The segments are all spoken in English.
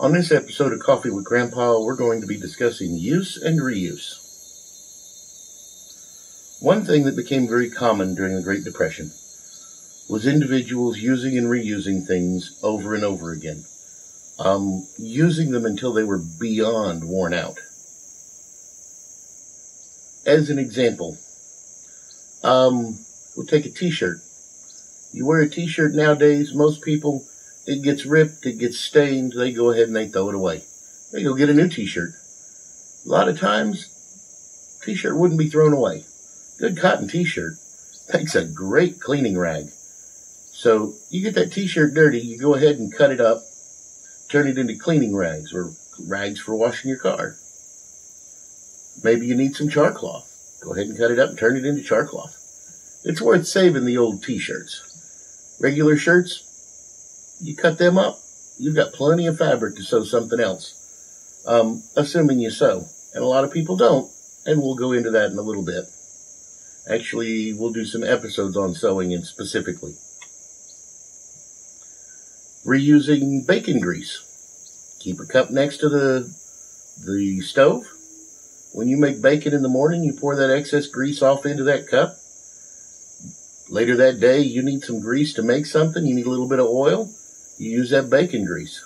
On this episode of Coffee with Grandpa, we're going to be discussing use and reuse. One thing that became very common during the Great Depression was individuals using and reusing things over and over again, um, using them until they were beyond worn out. As an example, um, we'll take a t-shirt. You wear a t-shirt nowadays, most people, it gets ripped, it gets stained, they go ahead and they throw it away. They go get a new t-shirt. A lot of times, t-shirt wouldn't be thrown away. Good cotton t-shirt makes a great cleaning rag. So you get that t-shirt dirty, you go ahead and cut it up, turn it into cleaning rags or rags for washing your car. Maybe you need some char cloth. Go ahead and cut it up and turn it into char cloth. It's worth saving the old t-shirts. Regular shirts, you cut them up. You've got plenty of fabric to sew something else. Um, assuming you sew. And a lot of people don't. And we'll go into that in a little bit. Actually, we'll do some episodes on sewing and specifically. Reusing bacon grease. Keep a cup next to the, the stove. When you make bacon in the morning, you pour that excess grease off into that cup. Later that day, you need some grease to make something. You need a little bit of oil. You use that bacon grease.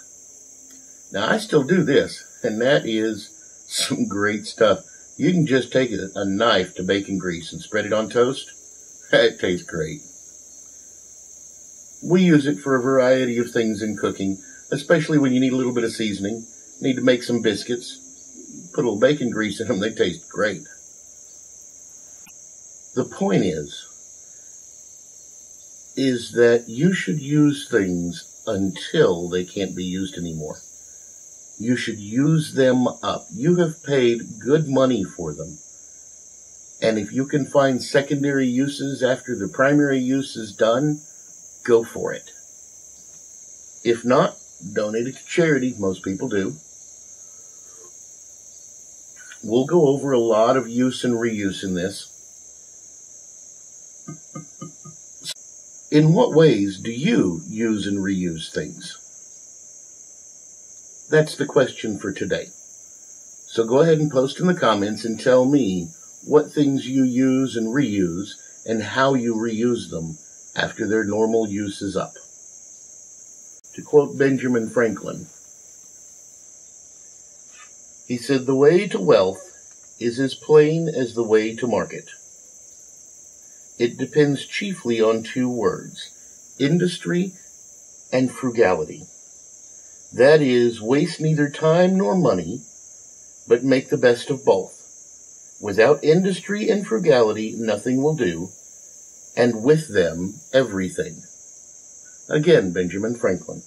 Now, I still do this, and that is some great stuff. You can just take a, knife to bacon grease and spread it on toast. It tastes great. We use it for a variety of things in cooking, especially when you need a little bit of seasoning. Need to make some biscuits. Put a little bacon grease in them, they taste great. The point is, is that you should use things until they can't be used anymore. You should use them up. You have paid good money for them. And if you can find secondary uses after the primary use is done, go for it. If not, donate it to charity. Most people do. We'll go over a lot of use and reuse in this. In what ways do you use and reuse things? That's the question for today. So go ahead and post in the comments and tell me what things you use and reuse and how you reuse them after their normal use is up. To quote Benjamin Franklin, he said, The way to wealth is as plain as the way to market. It depends chiefly on two words industry and frugality. That is, waste neither time nor money, but make the best of both. Without industry and frugality, nothing will do, and with them, everything. Again, Benjamin Franklin.